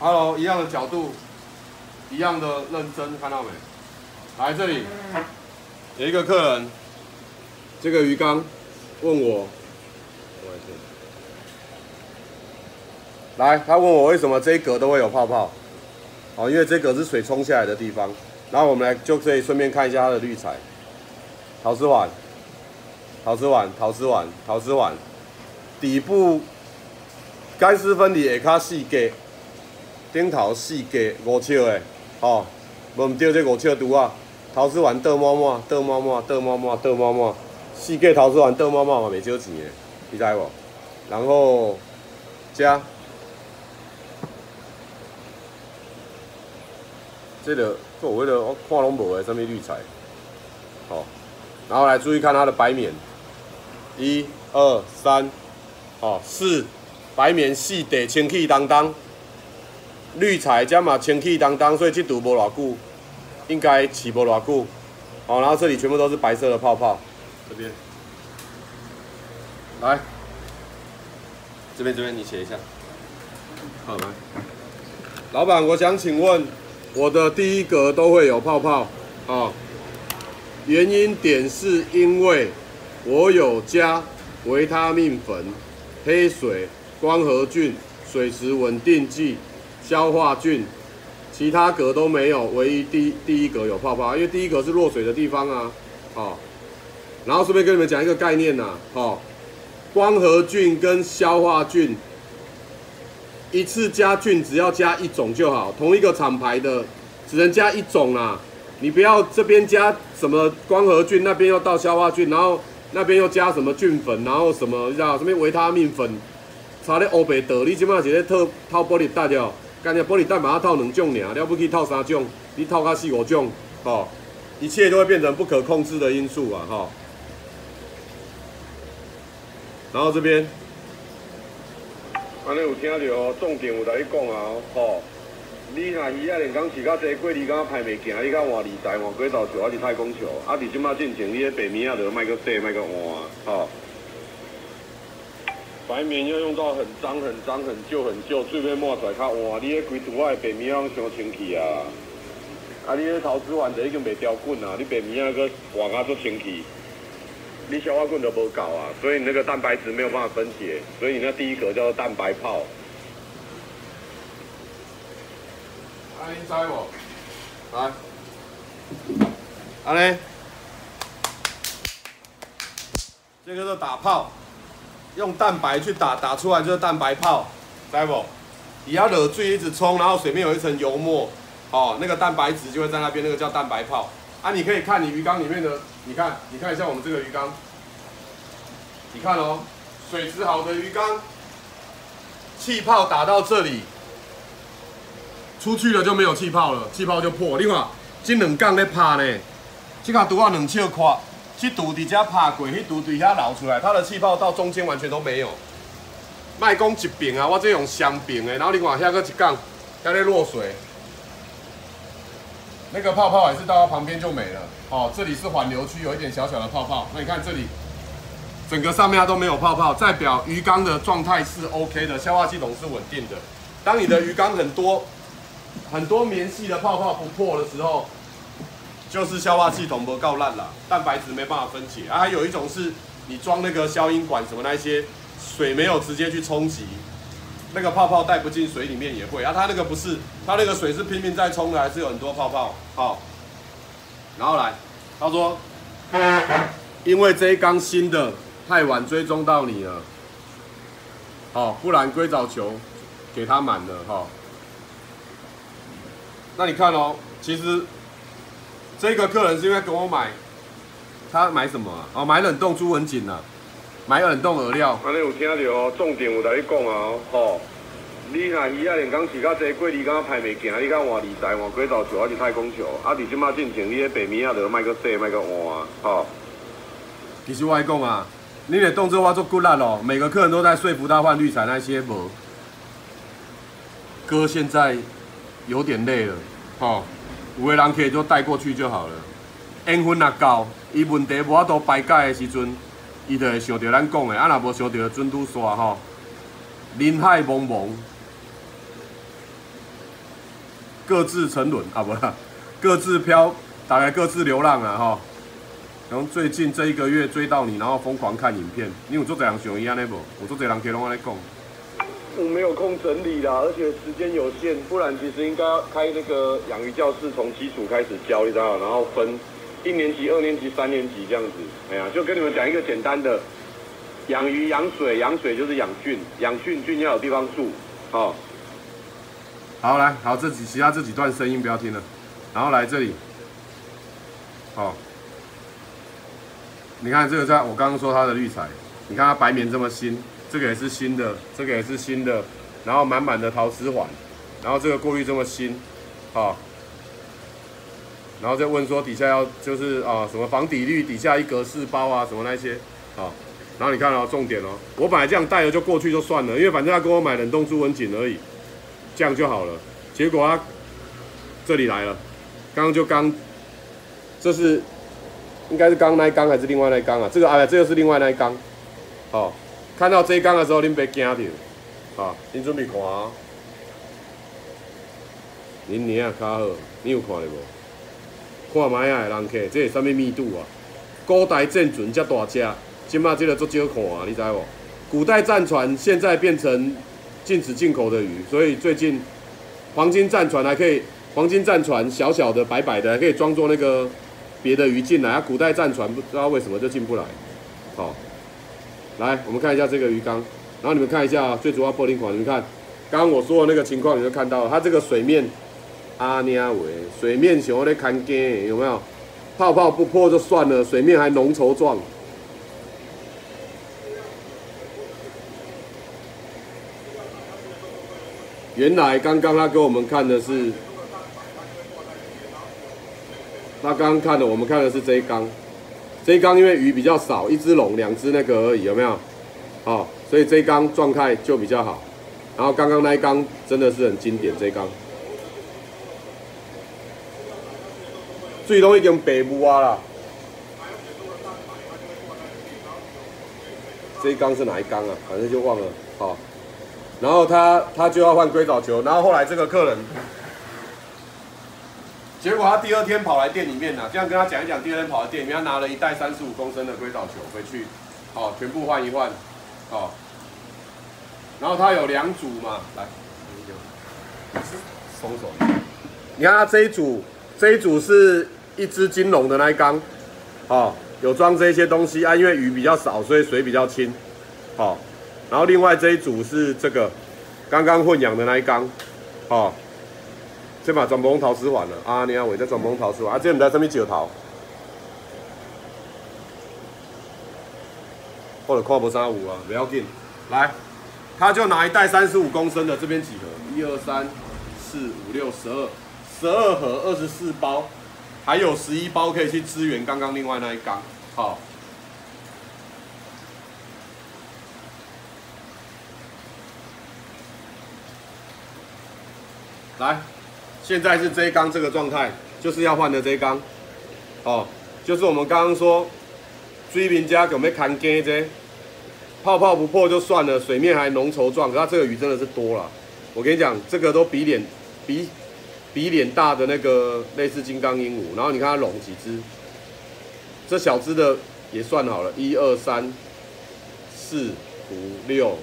Hello，一样的角度，一样的认真，看到没？来这里，有一个客人，这个鱼缸问我，我来，他问我为什么这一格都会有泡泡？哦，因为这格是水冲下来的地方。然后我们来就可以顺便看一下它的滤材，陶瓷碗，陶瓷碗，陶瓷碗，陶瓷碗，底部干湿分离也较细格，顶头四格五尺的，哦，无唔对，这五尺度啊，陶瓷碗倒满满，倒满满，倒满满，倒满满，四格陶瓷碗倒满满嘛，袂少钱的，你知无？然后加。这个做为了我看拢无的什么滤材，好，然后来注意看它的白棉，一、二、三，哦，四，白棉四地清气当当，滤材加嘛清气当当，所以这度无偌久，应该起无偌久，好，然后这里全部都是白色的泡泡，这边，来，这边这边你写一下，好来，老板，我想请问。我的第一格都会有泡泡。啊，原因点是因为我有加维他命粉、黑水、光合菌、水质稳定剂、消化菌，其他格都没有，唯一第第一格有泡泡，因为第一格是落水的地方啊，好，然后顺便跟你们讲一个概念呐，好，光合菌跟消化菌。一次加菌只要加一种就好，同一个厂牌的只能加一种啊。你不要这边加什么光合菌，那边又倒消化菌，然后那边又加什么菌粉，然后什么叫什么维他命粉，差咧欧白倒。你即马是咧套套玻璃袋掉，干只玻璃袋把它套两种尔，了不起套三种，你套个四五种，吼，一切都会变成不可控制的因素啊，吼。然后这边。安尼有听到哦，重点有来讲啊，吼！你若鱼啊连港饲较济，过你敢歹袂行？你敢换二代换鬼头球还是太空球？啊！伫即马进前，你迄白面仔就卖个洗，卖个换，吼！白面要用到很脏、很脏、很旧、很旧，最尾抹出来较换。你迄规拄仔白面仔伤清气啊！啊！你迄陶瓷碗就已经袂掉滚啊！你白面仔搁换啊足清气。你消化棍都不够啊，所以你那个蛋白质没有办法分解，所以你那第一格叫做蛋白泡。阿林摘我，来，阿林，这个是打泡，用蛋白去打，打出来就是蛋白泡，摘不？你要热水一直冲，然后水面有一层油墨，哦，那个蛋白质就会在那边，那个叫蛋白泡。啊，你可以看你鱼缸里面的，你看，你看一下我们这个鱼缸，你看哦，水质好的鱼缸，气泡打到这里，出去了就没有气泡了，气泡就破。另外，这两缸在拍呢，这个拄啊两尺宽，去堵底下拍过，去堵底下流出来，它的气泡到中间完全都没有。卖讲一边啊，我这用双边的，然后另外下个一缸，在咧落水。那个泡泡也是到它旁边就没了哦。这里是缓流区，有一点小小的泡泡。那你看这里，整个上面它都没有泡泡，代表鱼缸的状态是 OK 的，消化系统是稳定的。当你的鱼缸很多很多棉细的泡泡不破的时候，就是消化系统不够烂了，蛋白质没办法分解。啊，还有一种是你装那个消音管什么那些水没有直接去冲击。那个泡泡带不进水里面也会啊，它那个不是，它那个水是拼命在冲的，还是有很多泡泡。好，然后来，他说，因为这一缸新的太晚追踪到你了，好，不然硅藻球给他满了哈。那你看哦，其实这个客人是因为跟我买，他买什么啊？哦，买冷冻猪文锦啊。买冷冻饵料。安尼有听到哦，重点有甲你讲啊，吼！你若鱼啊连讲饲较济，过年敢歹袂行？你敢换二代换轨道球还是太空球？啊，伫即马进前，你迄白米啊就卖个洗，卖个换，吼！其实我来讲啊，你的动作我做骨力咯，每个客人都在说服他换滤材那些无。哥现在有点累了，吼！有个人可以就带过去就好了。缘分若够，伊问题无法度排解的时阵。伊就会想到咱讲的，啊，若无想到准拄煞吼，人海茫茫，各自沉沦啊，不啦，各自飘，大概各自流浪啊哈。然后最近这一个月追到你，然后疯狂看影片，你有做这样想一样的不？我做这人可以拢安尼讲。我没有空整理啦，而且时间有限，不然其实应该要开那个养鱼教室，从基础开始教，你知道然后分一年级、二年级、三年级这样子。哎呀，就跟你们讲一个简单的，养鱼、养水、养水就是养菌，养菌菌要有地方住。好，好来，好这几其他这几段声音不要听了，然后来这里，好。你看这个在我刚刚说它的滤材，你看它白棉这么新，这个也是新的，这个也是新的，然后满满的陶瓷环，然后这个过滤这么新，好，然后再问说底下要就是啊什么防底滤底下一格四包啊什么那些，好，然后你看哦重点哦，我本来这样带了就过去就算了，因为反正他给我买冷冻朱文锦而已，这样就好了，结果他这里来了，刚刚就刚，这是。应该是刚那一缸还是另外那一缸啊？这个哎呀，这个是另外那一缸。好，看到这一缸的时候，您别惊着。啊，您准备看啊。您年啊较好，你有看到无？看卖啊，人客，这是啥物密度啊？古代战船遮大只，今麦这个足少看啊，你知无？古代战船现在变成禁止进口的鱼，所以最近黄金战船还可以，黄金战船小小的、白白的，还可以装作那个。别的鱼进来啊，古代战船不知道为什么就进不来。好，来我们看一下这个鱼缸，然后你们看一下最主要玻璃款，你们看，刚刚我说的那个情况，你就看到它这个水面阿尼亚维水面像在看根，有没有？泡泡不破就算了，水面还浓稠状。原来刚刚他给我们看的是。他刚刚看的，我们看的是这一缸，这一缸因为鱼比较少，一只龙，两只那个而已，有没有？好，所以这一缸状态就比较好。然后刚刚那一缸真的是很经典，这一缸，最终已经白雾啊了。这一缸是哪一缸啊？反正就忘了。好，然后他他就要换硅藻球，然后后来这个客人。结果他第二天跑来店里面呢，这样跟他讲一讲。第二天跑来店里面，他拿了一袋三十五公升的硅藻球回去，好，全部换一换，好。然后他有两组嘛，来，松手。你看他这一组，这一组是一只金龙的那一缸，好，有装这些东西啊，因为鱼比较少，所以水比较清，好。然后另外这一组是这个刚刚混养的那一缸，好。这把全部用陶瓷环了啊！你看，我这全部用陶瓷环啊！这唔知什么石头，或者看不上五啊，不要紧。来，他就拿一袋三十五公升的，这边几盒？一二三四五六十二，十二盒二十四包，还有十一包可以去支援刚刚另外那一缸。好，来。现在是这一缸这个状态，就是要换的这一缸，哦，就是我们刚刚说，追名家有没有看根这？泡泡不破就算了，水面还浓稠状，可它这个鱼真的是多了。我跟你讲，这个都比脸比比脸大的那个类似金刚鹦鹉，然后你看它拢几只，这小只的也算好了，一二三四五六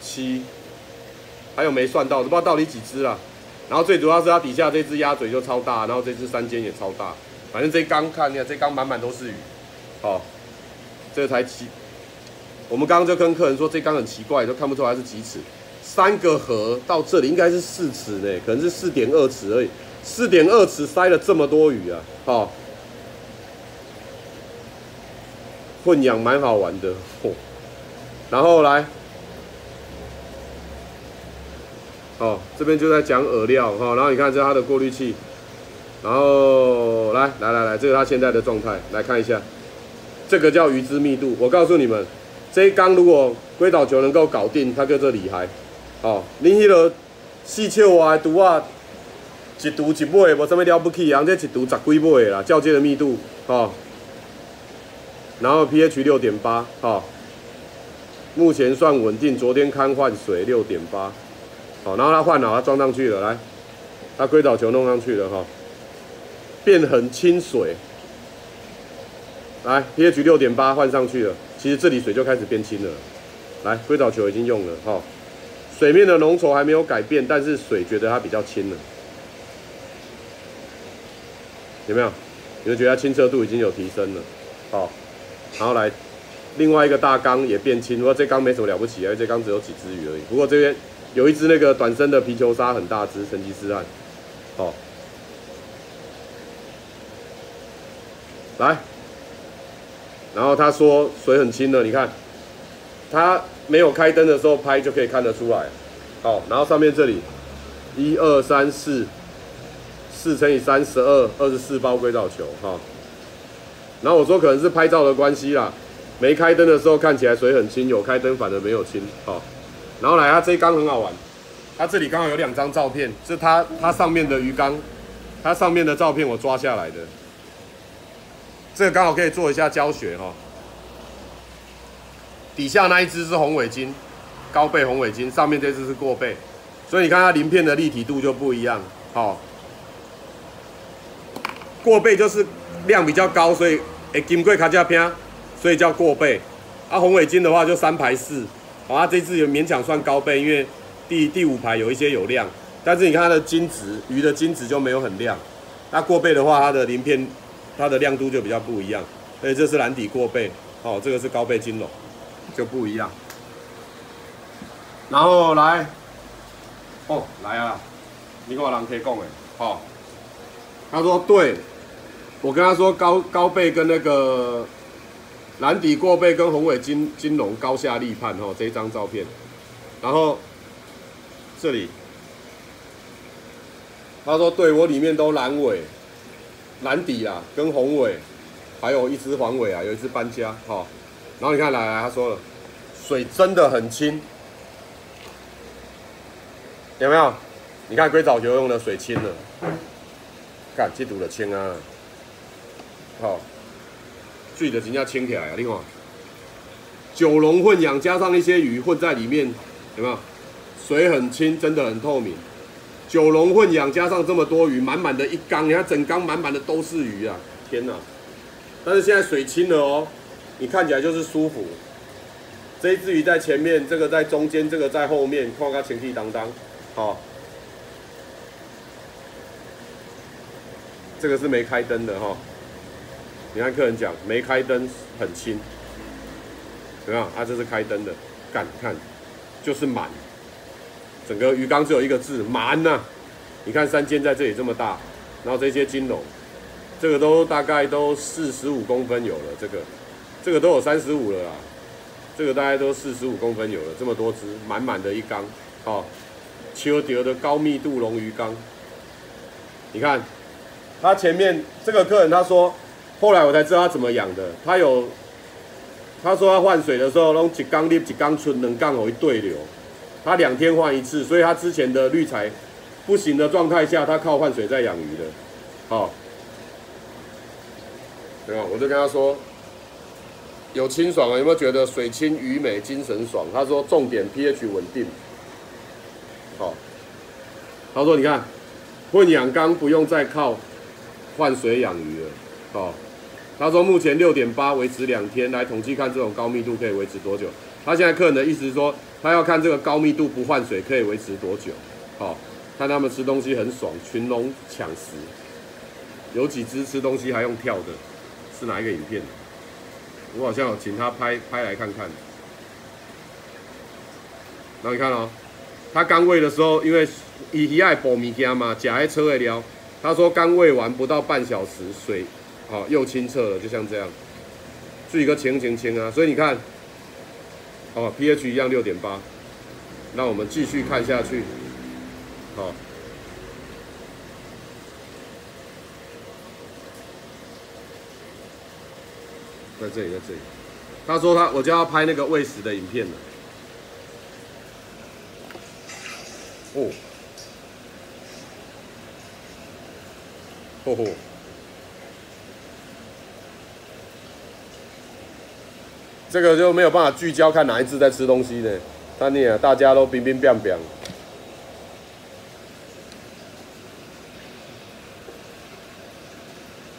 七，还有没算到，都不知道到底几只了。然后最主要是它底下这只鸭嘴就超大，然后这只三尖也超大，反正这缸看，你看这缸满满都是鱼，好，这才奇。我们刚刚就跟客人说这缸很奇怪，都看不出来是几尺，三个盒到这里应该是四尺呢，可能是四点二尺而已，四点二尺塞了这么多鱼啊，好，混养蛮好玩的，嚯，然后来。哦，这边就在讲饵料哈，然后你看这它的过滤器，然后来来来来，这是它现在的状态，来看一下，这个叫鱼之密度。我告诉你们，这一缸如果龟岛球能够搞定，它叫做厉害。哦，恁迄个四尺外的毒啊，一毒一尾无什么了不起，人这一毒十几尾啦，较这的密度，哦，然后 pH 六点八，哈，目前算稳定，昨天看换水六点八。好，然后它换了，它装上去了，来，它硅藻球弄上去了哈，变很清水。来，pH 六点八换上去了，其实这里水就开始变清了。来，硅藻球已经用了哈，水面的浓稠还没有改变，但是水觉得它比较清了，有没有？你就觉得它清澈度已经有提升了，好，然后来另外一个大缸也变清，不过这缸没什么了不起啊，这缸只有几只鱼而已。不过这边有一只那个短身的皮球鲨很大只，成吉思汗，好，来，然后他说水很清的，你看，他没有开灯的时候拍就可以看得出来，好，然后上面这里一二三四。四乘以三十二，二十四包硅藻球哈。然后我说可能是拍照的关系啦，没开灯的时候看起来水很清，有开灯反而没有清哈。然后来，它这一缸很好玩，它这里刚好有两张照片，是它它上面的鱼缸，它上面的照片我抓下来的。这个刚好可以做一下教学哈。底下那一只是红尾金，高背红尾金，上面这只是过背，所以你看它鳞片的立体度就不一样，好。过背就是量比较高，所以诶金贵卡加偏，所以叫过背。啊红尾金的话就三排四，好啊这次也勉强算高背，因为第第五排有一些有量，但是你看它的金值，鱼的金值就没有很亮。那过背的话，它的鳞片它的亮度就比较不一样。所以这是蓝底过背，哦这个是高背金龙，就不一样。然后来，哦来啊，你跟我人可以讲诶，好，他说对。我跟他说高高背跟那个蓝底过背跟宏伟金金龙高下立判哦，这一张照片，然后这里他说对我里面都蓝尾蓝底啊，跟宏伟还有一只黄尾啊，有一只搬家哈，然后你看来来他说了水真的很清，有没有？你看硅藻球用的水清了，看这堵的清啊。好，水的真正清起来啊！你看，九龙混养加上一些鱼混在里面，有没有？水很清，真的很透明。九龙混养加上这么多鱼，满满的一缸，你看整缸满满的都是鱼啊！天哪！但是现在水清了哦，你看起来就是舒服。这一只鱼在前面，这个在中间，这个在后面，看它清气当当。好，这个是没开灯的哈。你看客人讲没开灯很轻，怎么样？啊，这是开灯的，干看，就是满，整个鱼缸只有一个字满呐。你看三尖在这里这么大，然后这些金龙，这个都大概都四十五公分有了，这个，这个都有三十五了啦，这个大概都四十五公分有了，这么多只，满满的一缸，好，秋蝶的高密度龙鱼缸，你看，他前面这个客人他说。后来我才知道他怎么养的。他有，他说他换水的时候，用几缸粒几缸春能缸有一对流，他两天换一次，所以他之前的滤材不行的状态下，他靠换水在养鱼的。好，对吧？我就跟他说，有清爽啊，有没有觉得水清鱼美，精神爽？他说重点 pH 稳定。好，他说你看混养缸不用再靠换水养鱼了。好。他说目前六点八维持两天，来统计看这种高密度可以维持多久。他现在客人的意思是说，他要看这个高密度不换水可以维持多久。好，看他们吃东西很爽，群龙抢食，有几只吃东西还用跳的，是哪一个影片？我好像有请他拍拍来看看。然后你看哦，他刚喂的时候，因为伊伊爱补物件嘛，夹在车会撩。他说刚喂完不到半小时，水。好，又清澈了，就像这样，是一个清清清啊，所以你看，哦，pH 一样六点八，那我们继续看下去，好，在这里，在这里，他说他，我就要拍那个喂食的影片了，哦，嚯嚯。这个就没有办法聚焦看哪一只在吃东西呢？他你啊，大家都冰冰冰冰。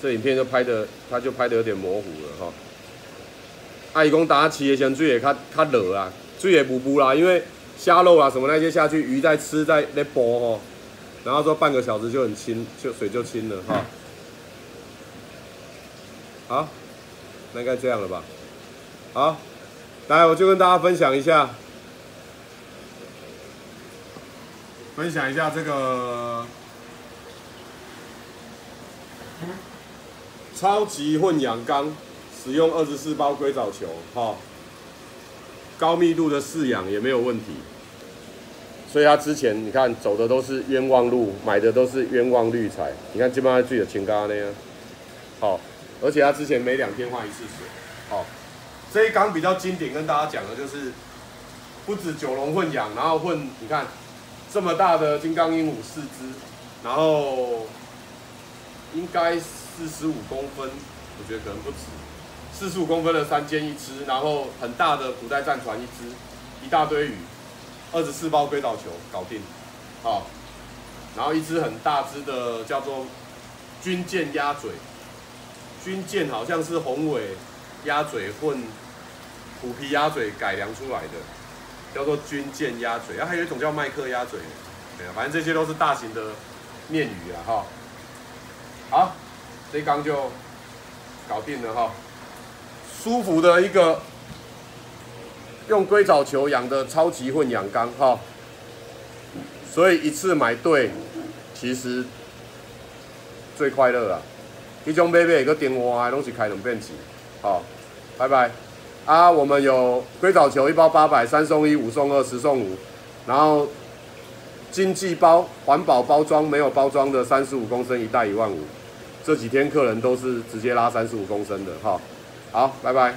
这影片就拍的，它就拍的有点模糊了哈。阿姨公打起也想追也卡卡热啊，追也不补啦，因为虾肉啊什么那些下去，鱼在吃在在剥哈，然后说半个小时就很清，就水就清了哈。好，那该这样了吧。好，来我就跟大家分享一下，分享一下这个超级混氧缸，使用二十四包硅藻球，哈，高密度的饲养也没有问题。所以他之前你看走的都是冤枉路，买的都是冤枉滤材。你看基本上自己的情咖那样，好，而且他之前每两天换一次水，好。这一缸比较经典，跟大家讲的就是，不止九龙混养，然后混你看这么大的金刚鹦鹉四只，然后应该四十五公分，我觉得可能不止，四十五公分的三尖一只，然后很大的古代战船一只，一大堆鱼，二十四包硅藻球搞定，好，然后一只很大只的叫做军舰鸭嘴，军舰好像是宏伟。鸭嘴混虎皮鸭嘴改良出来的，叫做军舰鸭嘴，啊还有一种叫麦克鸭嘴，对啊，反正这些都是大型的面鱼啊，哈。好，这缸就搞定了哈，舒服的一个用硅藻球养的超级混养缸哈，所以一次买对，其实最快乐啊，一种买买个电话拢是开两遍钱，好。拜拜，啊，我们有硅藻球一包八百，三送一，五送二，十送五，然后经济包环保包装没有包装的三十五公升一袋一万五，这几天客人都是直接拉三十五公升的哈，好，拜拜。